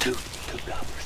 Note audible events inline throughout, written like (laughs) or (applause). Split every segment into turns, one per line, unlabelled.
two, two goblins.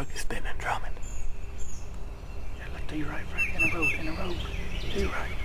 A spinning drumming.
Yeah, look to your right, Freddy. In the road, in the road. Right.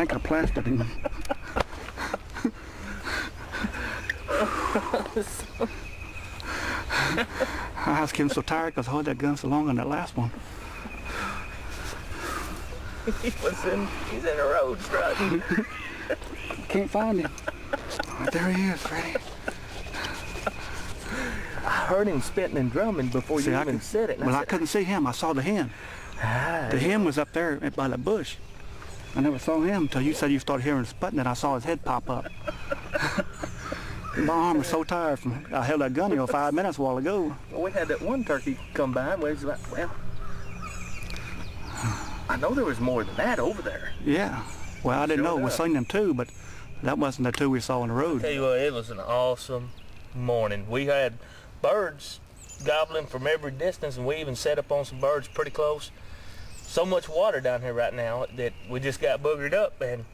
Think (laughs) I plastered him. I was getting so tired because I held that gun so long on that last one.
he was in, he's in a road strutting. (laughs)
Can't find him. Right there he is, Freddy.
I heard him spitting and drumming before
See,
you
I
even
could-
said it.
Well, I
said,
couldn't see him. I saw the hen.
"Ah,
The hen was up there by the bush. I never saw him until you said you started hearing sputting and I saw his head pop up. My arm was so tired from I held that gun here five minutes a while ago.
Well, we had that one turkey come by and we was like, well, I know there was more than that over there.
Yeah. Well, I didn't know.
Showed
We
up.
seen them too, but that wasn't the two we saw on the road.
Tell you what, it was an awesome morning. We had birds gobbling from every distance, and we even set up on some birds pretty close. So much water down here right now that we just got boogered up, and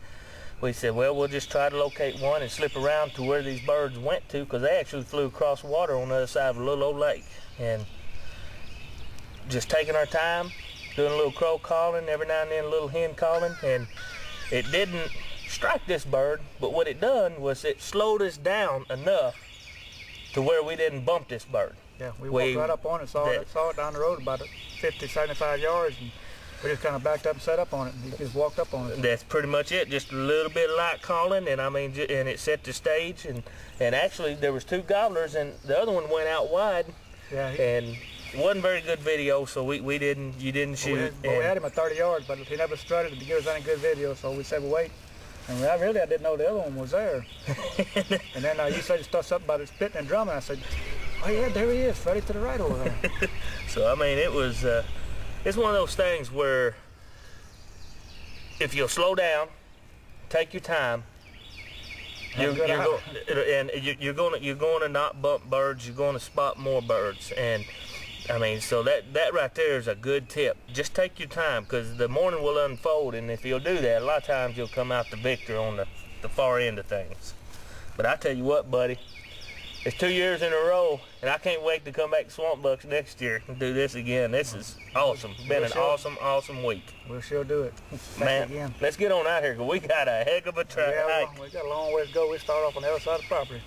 we said, well, we'll just try to locate one and slip around to where these birds went to, because they actually flew across water on the other side of a little old lake. And just taking our time, doing a little crow calling, every now and then a little hen calling, and it didn't strike this bird, but what it done was it slowed us down enough to where we didn't bump this bird.
Yeah, we
We-
walked right up on it, saw
that-
it, saw it down the road about 50, 75 yards, and we just kind of backed up and set up on it. And he just walked up on it.
That's pretty much it. Just a little bit of light calling, and I mean, and it set the stage. And and actually, there was two gobblers, and the other one went out wide,
Yeah, he,
and it wasn't very good video. So we, we didn't, you didn't
but we,
shoot.
had, but we had him at 30 yards, but he never strutted to give us any good video, so we said, well, wait. And I really, I didn't know the other one was there. (laughs) and then uh, you said started something about it spitting and drumming. I said, oh yeah, there he is, Freddy to the right over there. (laughs)
So I mean, it was uh, it's one of those things where if you'll slow down, take your time, you're, you're go, and you- you're going to you're going to not bump birds. You're going to spot more birds, and I mean, so that that right there is a good tip. Just take your time because the morning will unfold, and if you'll do that, a lot of times you'll come out the victor on the the far end of things. But I tell you what, buddy, it's two years in a row, and I can't wait to come back to Swamp Bucks next year and do this again. This is awesome. Been an awesome, awesome week.
we'll sure do it.
Man,
again.
let's get on out here because we got a heck of a track
Yeah,
hike.
we got a long way to go. We start off on the other side of the property.